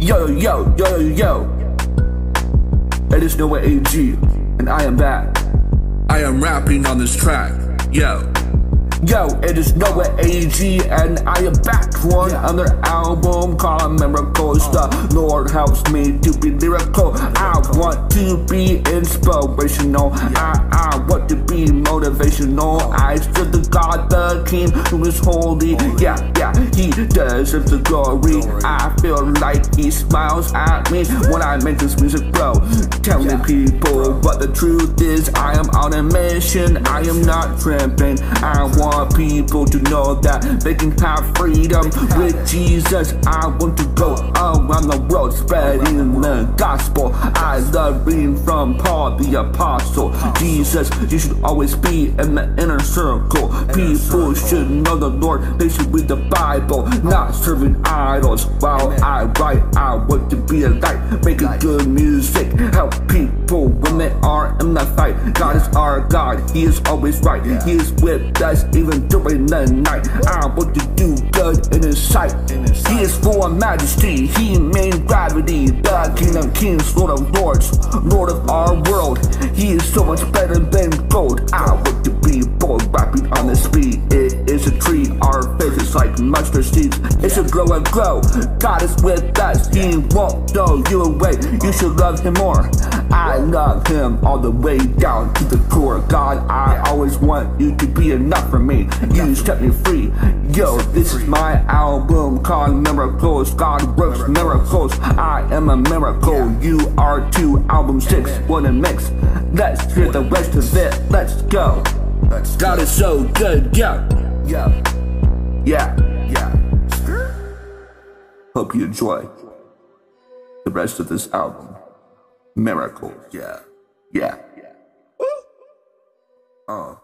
Yo, yo, yo, yo, yo. It is Noah AG, and I am back. I am rapping on this track. Yo. Yo, it is Noah AG, and I am back for another album called Miracles. The Lord helps me to be lyrical. I want to be inspirational. I, I want to be motivational. I serve the God, the King, who is holy. Yeah, yeah, He deserves the glory. I feel like He smiles at me when I make this music, bro. Telling people, what the truth is, I am on a mission. I am not tripping. I want want people to know that they can have freedom with Jesus. I want to go around the world spreading the gospel. I love reading from Paul the Apostle. Jesus, you should always be in the inner circle. People should know the Lord. They should read the Bible, not serving idols. While I write, I want to be a light, making good music, God. He is always right. He is with us even during the night. I want to do good in his sight. He is full of majesty, he made gravity. The king of kings, lord of lords, lord of our world. He is so much better than grow and grow. God is with us, he won't throw you away. You should love him more. I love him all the way down to the core. God, I always want you to be enough for me. You set me free. Yo, this is my album called Miracles. God works miracles. I am a miracle. You are two album six. What a mix. Let's hear the rest of it. Let's go. God is so good. Yeah. Yeah. Yeah. Hope you enjoy the rest of this album. Miracles. Yeah. Yeah. Uh.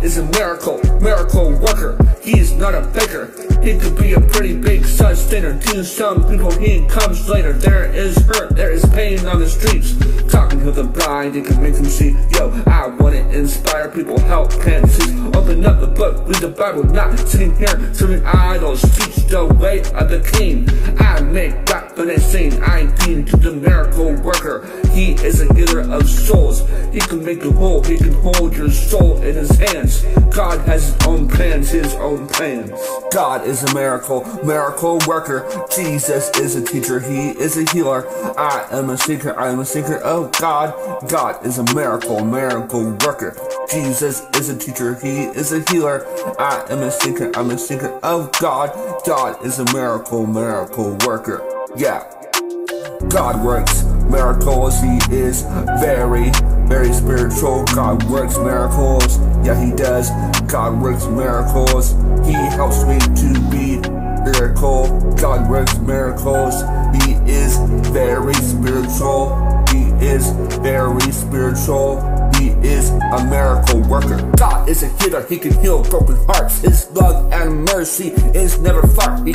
Is a miracle, miracle worker. He's not a faker. He could be a pretty big sustainer. To some people, he comes later. There is hurt, there is pain on the streets. Talking to the blind, it can make them see. Yo, I want to inspire people, help can't see. Open up the book, read the Bible, not sitting here serving idols. Teach the way of the king. I make rap when I sing. I deem to the miracle worker. He is a healer of souls. He can make you whole. He can hold your soul in his hands. God has his own plans, his own plans. God is a miracle, miracle worker. Jesus is a teacher, he is a healer. I am a seeker, I am a seeker of God. God is a miracle, miracle worker. Jesus is a teacher, he is a healer. I am a seeker, I'm a seeker of God. God is a miracle, miracle worker. Yeah. God works miracles, he is very, very spiritual. God works miracles, yeah, he does. God works miracles, he helps me to be miracle. God works miracles, he is very spiritual. He is very spiritual. He is a miracle worker. God is a healer. He can heal broken hearts. His love and mercy is never far. He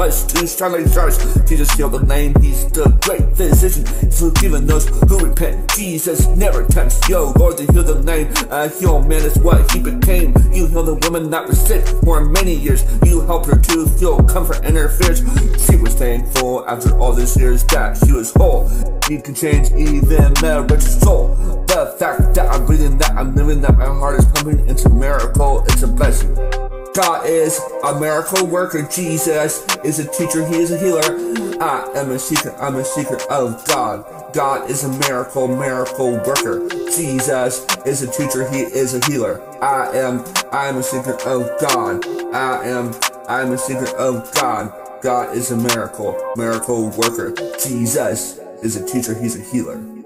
help us to like. Jesus healed the lame. He's the great physician. He's forgiven those who repent. Jesus never tempts yo Lord to heal the lame. A healed man is what he became. You heal the woman that was sick for many years. You helped her to feel comfort in her fears. She was thankful after all these years that she was whole. He can change even the richest soul. The fact that I'm breathing, that I'm living, that my heart is pumping. It's a miracle, it's a blessing. God is a miracle worker. Jesus is a teacher, He is a healer. I am a seeker, I'm a seeker of God. God is a miracle, miracle worker. Jesus is a teacher, He is a healer. I am, I am a seeker of God. I am, I am a seeker of God. God is a miracle, miracle worker. Jesus is a teacher, He's a healer.